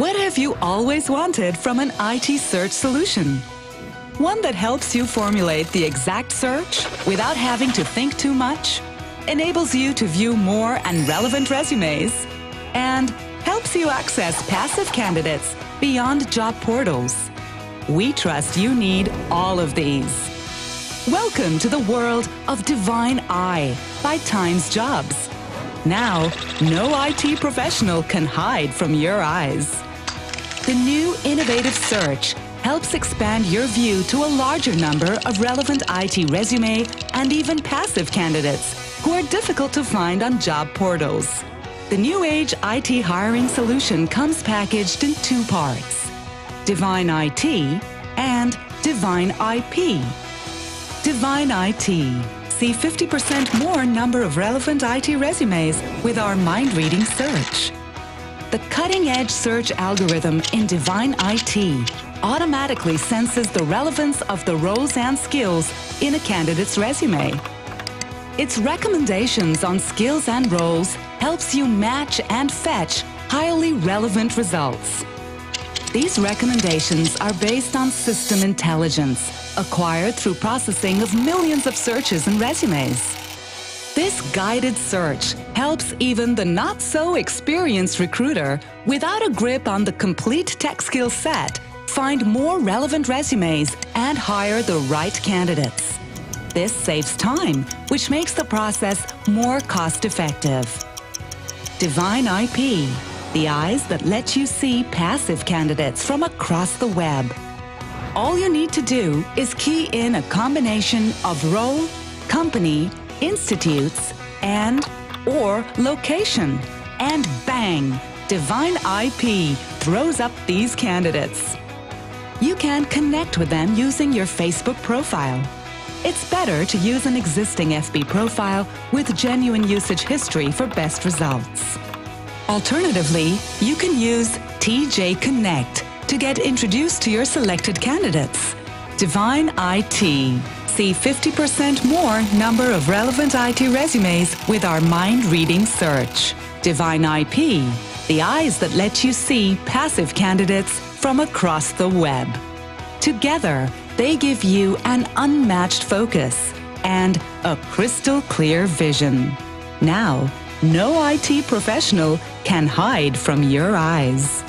What have you always wanted from an IT search solution? One that helps you formulate the exact search without having to think too much, enables you to view more and relevant resumes, and helps you access passive candidates beyond job portals. We trust you need all of these. Welcome to the world of Divine-I by TimesJobs. Now, no IT professional can hide from your eyes. The new innovative search helps expand your view to a larger number of relevant IT resume and even passive candidates who are difficult to find on job portals. The new age IT hiring solution comes packaged in two parts Divine IT and Divine IP. Divine IT. See 50% more number of relevant IT resumes with our mind reading search. The cutting-edge search algorithm in Divine IT automatically senses the relevance of the roles and skills in a candidate's resume. Its recommendations on skills and roles helps you match and fetch highly relevant results. These recommendations are based on system intelligence acquired through processing of millions of searches and resumes. This guided search helps even the not so experienced recruiter without a grip on the complete tech skill set find more relevant resumes and hire the right candidates. This saves time, which makes the process more cost effective. Divine IP, the eyes that let you see passive candidates from across the web. All you need to do is key in a combination of role, company, institutes, and or location. And bang, Divine IP throws up these candidates. You can connect with them using your Facebook profile. It's better to use an existing FB profile with genuine usage history for best results. Alternatively, you can use TJ Connect to get introduced to your selected candidates. Divine IT see 50% more number of relevant IT resumes with our mind reading search. Divine IP, the eyes that let you see passive candidates from across the web. Together, they give you an unmatched focus and a crystal clear vision. Now, no IT professional can hide from your eyes.